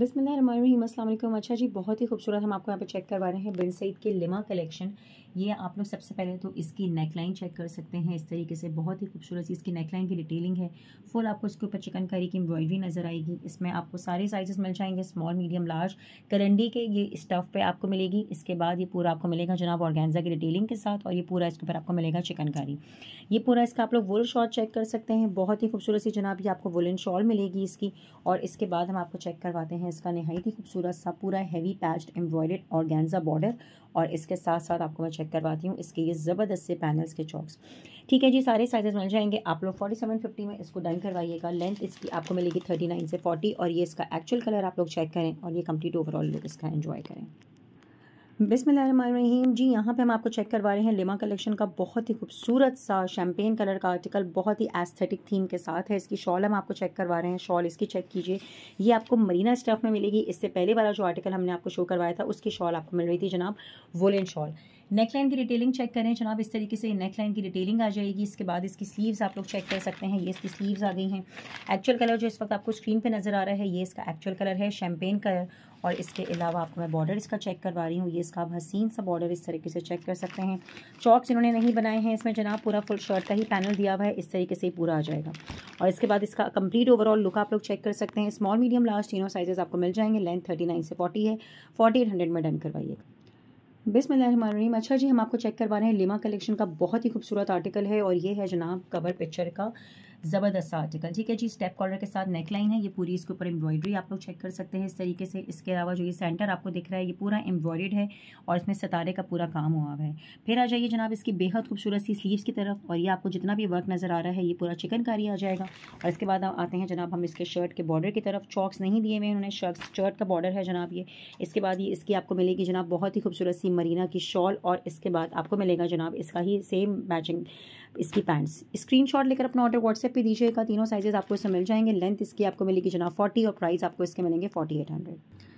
बिस्मिल्लाहिर्रहमानिर्रहीम, अस्सलाम वालेकुम। अच्छा जी, बहुत ही खूबसूरत हम आपको यहाँ पे चेक करवा रहे हैं बिन सईद के लिमा कलेक्शन ये आप लोग सबसे पहले तो इसकी नेकलाइन चेक कर सकते हैं। इस तरीके से बहुत ही खूबसूरत सी इसकी नेकलाइन की डिटेलिंग है। फुल आपको इसके ऊपर चिकनकारी की एम्ब्रॉयडरी नज़र आएगी। इसमें आपको सारे साइजेस मिल जाएँगे स्मॉल मीडियम लार्ज करंडी के ये स्टफ़ पे आपको मिलेगी। इसके बाद ये पूरा आपको मिलेगा जनाब ऑर्गेन्जा की डिटेलिंग के साथ और ये पूरा इसके ऊपर आपको मिलेगा चिकनकारी ये पूरा इसका आप लोग वुल शॉल चेक कर सकते हैं। बहुत ही खूबसूरत सी जनाब ये आपको वुलन शॉल मिलेगी इसकी। और इसके बाद हम आपको चेक करवाते हैं इसका नहायत ही खूबसूरत सा पूरा heavy patched embroidered organza border और इसके साथ साथ आपको मैं चेक करवाती हूँ इसके ये ज़बरदस्त से पैनल्स के चॉक्स ठीक है जी, सारे साइजेस मिल जाएँगे। आप लोग फोर्टी सेवन फिफ्टी में इसको डन करवाइएगा। लेंथ इसकी आपको मिलेगी थर्टी नाइन से फोर्टी और ये इसका एक्चुअल कलर आप लोग चेक करें और ये कंप्लीट ओवरऑल लुक इसका एंजॉय करें। बिसमीम जी, यहाँ पे हम आपको चेक करवा रहे हैं लिमा कलेक्शन का बहुत ही खूबसूरत सा शैम्पेन कलर का आर्टिकल बहुत ही एस्थेटिक थीम के साथ है। इसकी शॉल हम आपको चेक करवा रहे हैं। शॉल इसकी चेक कीजिए। ये आपको मरीना स्टफ़ में मिलेगी। इससे पहले वाला जो आर्टिकल हमने आपको शो करवाया था, उसकी शॉल आपको मिल रही थी जनाब वोलन शॉल नेकलाइन की डिटेलिंग चेक करें जनाब। इस तरीके से नेकलाइन की डिटेलिंग आ जाएगी। इसके बाद इसकी स्लीव्स आप लोग चेक कर सकते हैं। ये इसकी स्लीव्स आ गई हैं। एक्चुअल कलर जो इस वक्त आपको स्क्रीन पे नज़र आ रहा है, ये इसका एक्चुअल कलर है। शैम्पेन कलर और इसके अलावा आपको मैं बॉर्डर इसका चेक करवा रही हूँ। ये इसका आप हसीन सा बॉर्डर इस तरीके से चेक कर सकते हैं। चौक्स इन्होंने नहीं बनाए हैं। इसमें जनाब पूरा फुल शर्ट का ही पैनल दिया हुआ है। इस तरीके से ही पूरा आ जाएगा। और इसके बाद इसका कंप्लीट ओवरऑल लुक आप लोग चेक कर सकते हैं। स्मॉल मीडियम लार्ज तीनों साइजेस आपको मिल जाएँगे। लेंथ थर्टी नाइन से फोर्टी है। फोर्टी एट हंड्रेड में डन करवाइएगा बिस्मिल्लाहिर्रहमानिर्रहीम। अच्छा जी, हम आपको चेक करवा रहे हैं। लिमा कलेक्शन का बहुत ही खूबसूरत आर्टिकल है और ये है जनाब कवर पिक्चर का। ज़बरदस्त आर्टिकल ठीक है जी? स्टेप कॉलर के साथ नेकलाइन है, ये पूरी इसके ऊपर एम्ब्रॉयडरी आप लोग चेक कर सकते हैं। इस तरीके से इसके अलावा जो ये सेंटर आपको दिख रहा है, ये पूरा एम्ब्रॉयड है और इसमें सितारे का पूरा काम हुआ हुआ है। फिर आ जाइए जनाब, इसकी बेहद खूबसूरत सी स्लीव्स की तरफ़ और ये आपको जितना भी वर्क नज़र आ रहा है, ये पूरा चिकनकारी आ जाएगा। और इसके बाद आते हैं जनाब, हम इसके शर्ट के बॉर्डर की तरफ़। चॉक्स नहीं दिए हुए उन्होंने शर्ट शर्ट का बॉर्डर है जनाब ये। इसके बाद ये इसकी आपको मिलेगी जनाब बहुत ही खूबसूरत सी मरीना की शॉल और इसके बाद आपको मिलेगा जनाब इसका ही सेम मैचिंग इसकी पैंट्स स्क्रीनशॉट लेकर अपना ऑर्डर व्हाट्सएप पे दीजिएगा तीनों साइजेस आपको इसमें मिल जाएँगे। लेंथ इसकी आपको मिलेगी जनाब फोर्टी और प्राइस आपको इसके मिलेंगे फोर्टी एट हंड्रेड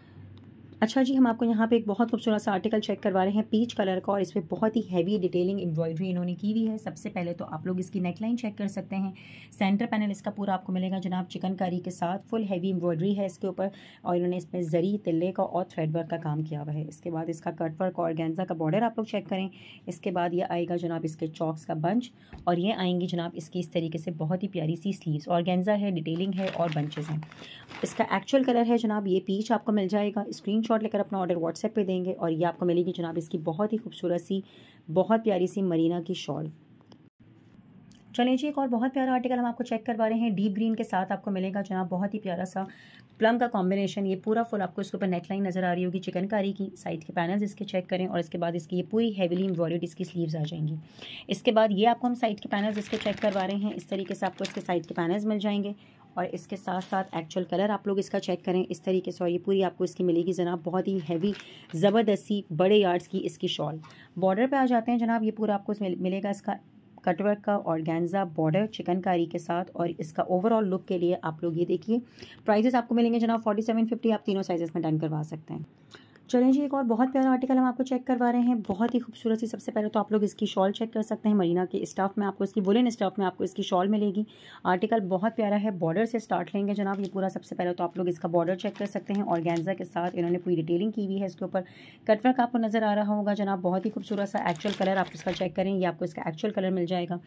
अच्छा जी, हम आपको यहाँ पे एक बहुत खूबसूरत सा आर्टिकल चेक करवा रहे हैं पीच कलर का, और इस पर बहुत ही हैवी डिटेलिंग एम्ब्रॉयडरी इन्होंने की हुई है। सबसे पहले तो आप लोग इसकी नेकलाइन चेक कर सकते हैं। सेंटर पैनल इसका पूरा आपको मिलेगा जनाब चिकनकारी के साथ। फुल हैवी एम्ब्रॉयडरी है इसके ऊपर, और इन्होंने इसमें जरी, तिल्ले का और थ्रेड वर्क का काम किया हुआ है। इसके बाद इसका कट वर्क और गेंजा का बॉर्डर आप लोग चेक करें। इसके बाद ये आएगा जनाब इसके चॉक्स का बंच और ये आएँगी जनाब इसकी इस तरीके से बहुत ही प्यारी सी स्लीव्स और गेंजा है डिटेलिंग है, और बंचेज हैं। इसका एक्चुअल कलर है जनाब, ये पीच आपको मिल जाएगा। स्क्रीन लेकर अपना ऑर्डर व्हाट्सएप पे देंगे और ये आपको मिलेगी जनाब इसकी बहुत ही खूबसूरत सी, बहुत प्यारी सी मरीना की शॉल चलें जी, एक और बहुत प्यारा आर्टिकल हम आपको चेक करवा रहे हैं डीप ग्रीन के साथ आपको मिलेगा जनाब, बहुत ही प्यारा सा प्लम का कॉम्बिनेशन ये पूरा फुल आपको इसके ऊपर नेकलाइन नज़र आ रही होगी चिकनकारी की साइड के पैनल्स इसके चेक करें और इसके बाद इसकी ये पूरी हैवीली एम्ब्रॉयड इसकी स्लीव्स आ जाएँगी। इसके बाद ये आपको हम साइड के पैनल्स इसके चेक करवा रहे हैं, इस तरीके से आपको इसके साइड के पैनल्स मिल जाएँगे और इसके साथ साथ एक्चुअल कलर आप लोग इसका चेक करें, इस तरीके से और ये पूरी आपको इसकी मिलेगी जनाब, बहुत ही हैवी ज़बरदस्ती बड़े यार्ड्स की इसकी शॉल बॉर्डर पे आ जाते हैं जनाब, ये पूरा आपको मिलेगा इसका कटवर्क का और गैंजा बॉर्डर, चिकनकारी के साथ और इसका ओवरऑल लुक के लिए आप लोग ये देखिए। प्राइजेस आपको मिलेंगे जनाब फोर्टी सेवन फिफ्टी आप तीनों साइजेस में डन करवा सकते हैं। चलें जी, एक और बहुत प्यारा आर्टिकल हम आपको चेक करवा रहे हैं, बहुत ही खूबसूरत सी सबसे पहले तो आप लोग इसकी शॉल चेक कर सकते हैं, मरीना के स्टाफ में आपको इसकी वुलन स्टाफ में आपको इसकी शॉल मिलेगी। आर्टिकल बहुत प्यारा है बॉर्डर से स्टार्ट लेंगे जनाब, ये पूरा सबसे पहले तो आप लोग इसका बॉर्डर चेक कर सकते हैं, और के साथ इन्होंने पूरी डिटेलिंग की हुई है इसके ऊपर। कटवर्क आपको नज़र आ रहा होगा जनाब, बहुत ही खूबसूरत सा एक्चुअल कलर आप इसका चेक करें, ये आपको इसका एक्चुअल कलर मिल जाएगा।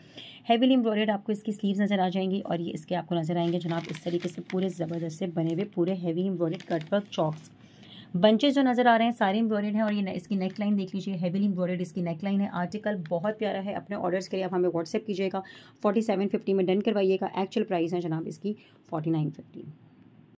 हैवीली एम्ब्रॉयड आपको इसकी स्लीव नज़र आ जाएँगी, और ये इसके आपको नज़र आएँगे जनाब, इस तरीके से पूरे ज़बरदस्त से बने हुए पूरे हैवी एम्ब्रॉयड कटवर्क चॉक्स बंचेज जो नज़र आ रहे हैं, सारे एम्ब्रॉयड हैं और ये इसकी नेक लाइन देख लीजिए हेवीली एम्ब्रॉयड इसकी नेक लाइन है। आर्टिकल बहुत प्यारा है, अपने ऑर्डर्स के लिए आप हमें व्हाट्सएप कीजिएगा। फोर्टी सेवन फिफ्टी में डन करवाइएगा। एक्चुअल प्राइस है जनाब इसकी फोर्टी नाइन फिफ्टी